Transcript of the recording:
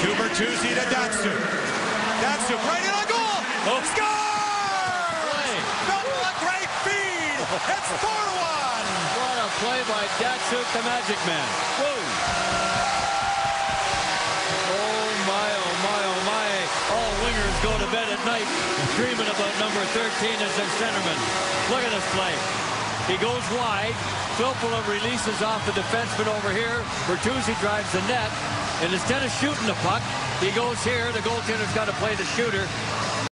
To Bertuzzi to Datsyuk. Datsyuk right in on goal. Oh. Scores! Double a great feed. It's 4-1. What a play by Datsyuk, the Magic Man. Whoa! Oh my, oh my, oh my. All wingers go to bed at night dreaming about number 13 as their centerman. Look at this play. He goes wide. Filppula releases off the defenseman over here. Bertuzzi drives the net. And instead of shooting the puck, he goes here. The goaltender's got to play the shooter.